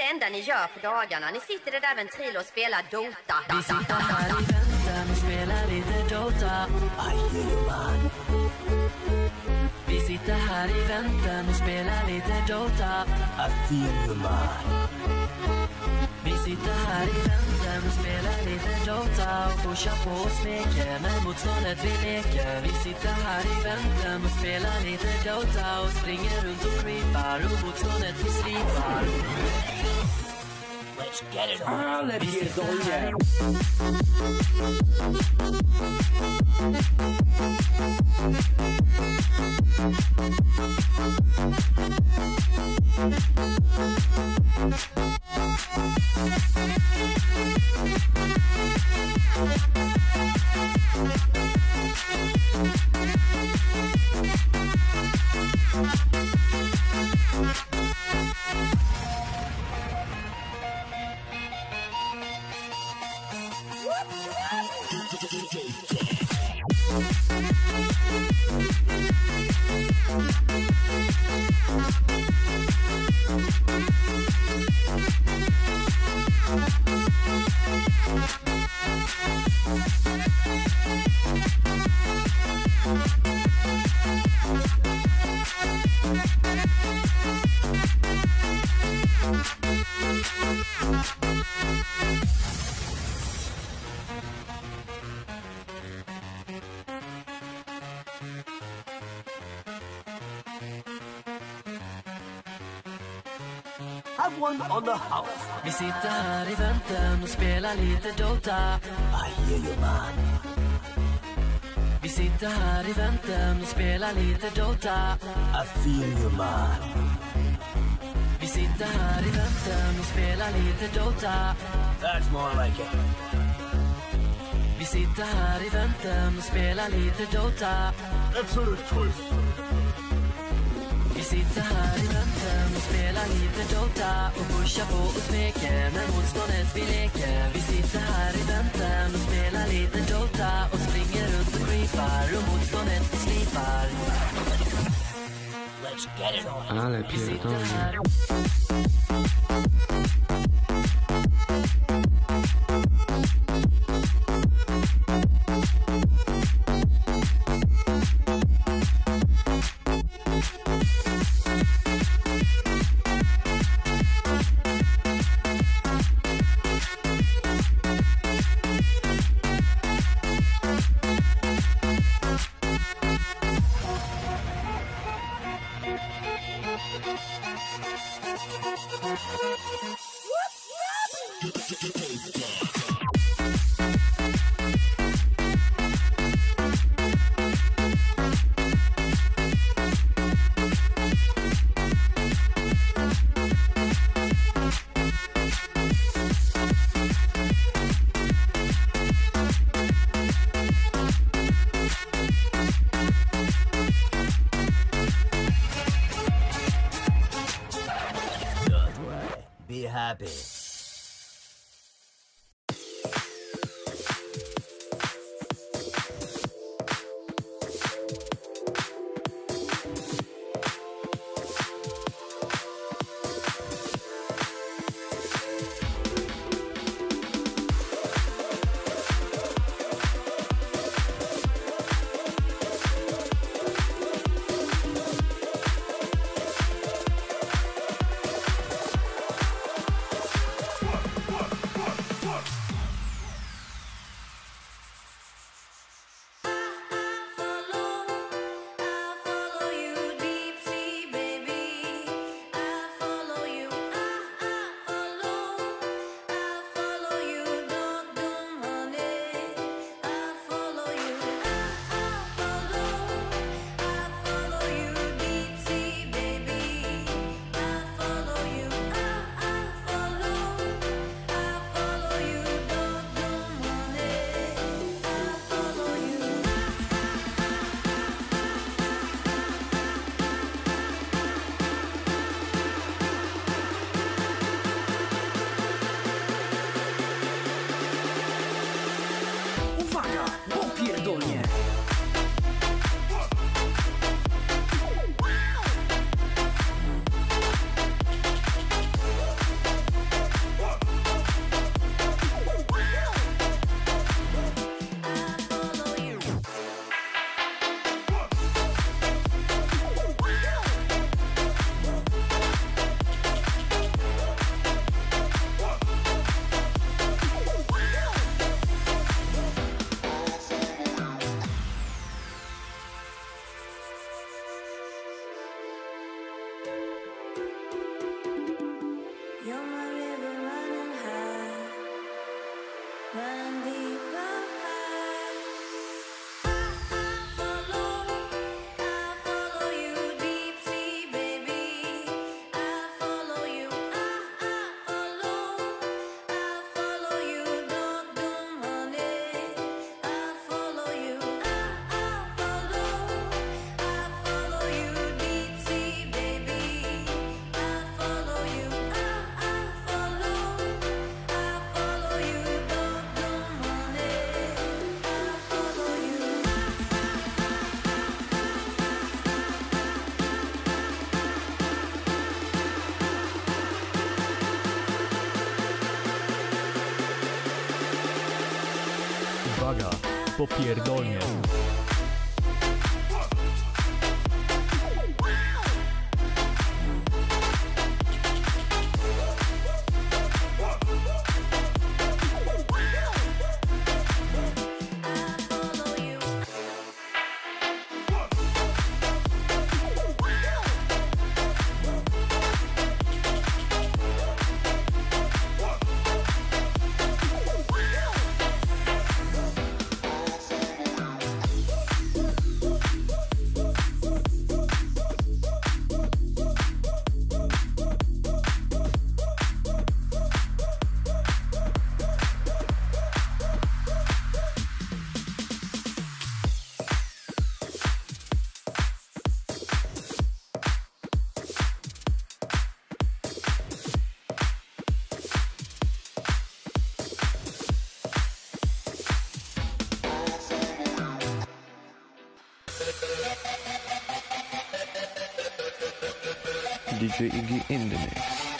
det enda ni gör på dagarna? Ni sitter i det där och spelar Dota. Vi sitter här i väntan och spelar lite Dota. Jajamän. Vi sitter här i väntan och spelar lite Dota. Jajamän. Vi sitter här i väntan och spelar lite Dota och pushar på och smeker med motståndet vi leker. Vi sitter här i väntan och spelar lite Dota och springer runt och creepar och motståndet vi slipar. Let's get it on. Ah, let's get it on, yeah. We'll on the house. Vi sitter här i väntan och spelar lite Dota. Jajamän. Vi sitter här i väntan och spelar lite Dota. I feel you man. Vi sitter här i väntan och spelar lite Dota. That's more like it. Vi sitter här i väntan och spelar lite Dota. Absolut twist. Vi sitter här i väntan och spelar lite Dota och pushar på och smeker med motståndet vi leker. Vi sitter här i väntan och spelar lite Dota och springer runt och creepar och motståndet vi slipar. Let's get it on. Ale Vi sitter uwaga, popierdolnie. DJ Iggy in the mix.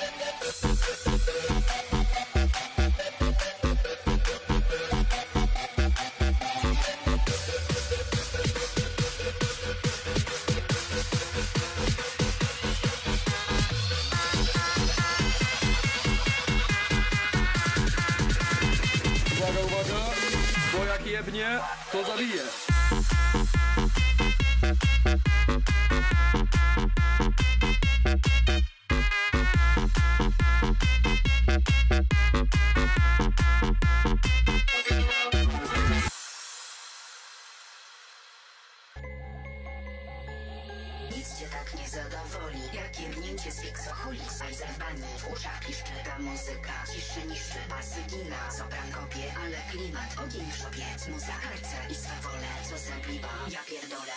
Jebnie, to zabije. Tak nie zadowoli, jak jebnięcie z Fixoholis. A zerwani w uszach piszczy ta muzyka. Ciszy niższy, basy gina, sopran kopie, ale klimat, ogień w szopie. Muza harce i swawole, co zempliwa, ja pierdolę.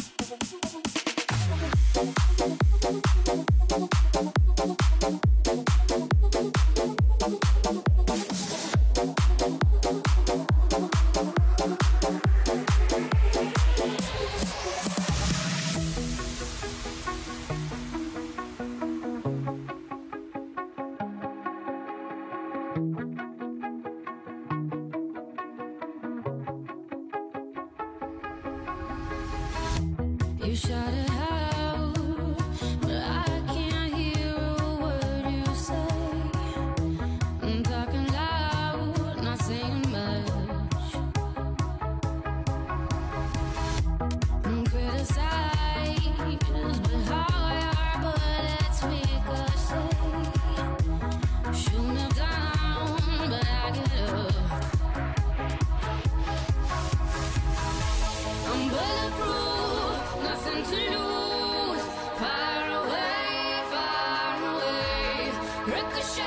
Ricochet,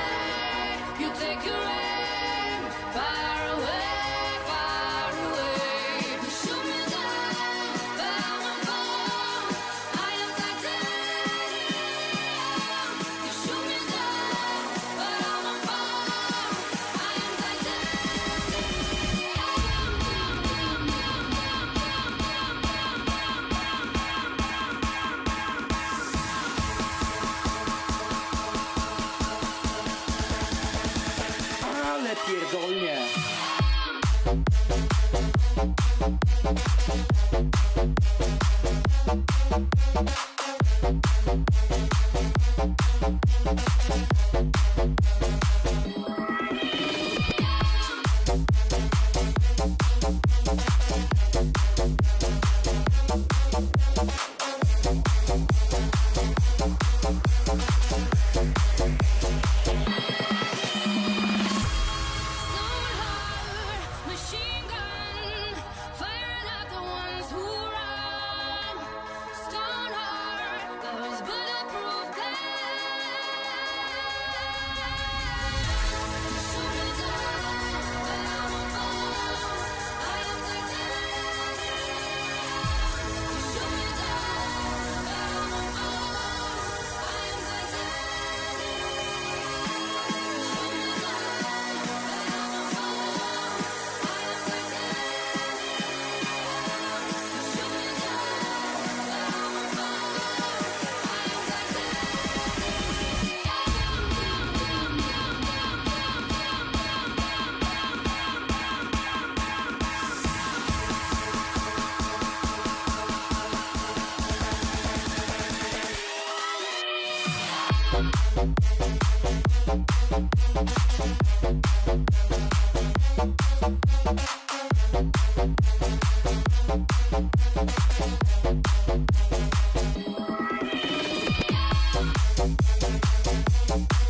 you take your pierdolnie. Música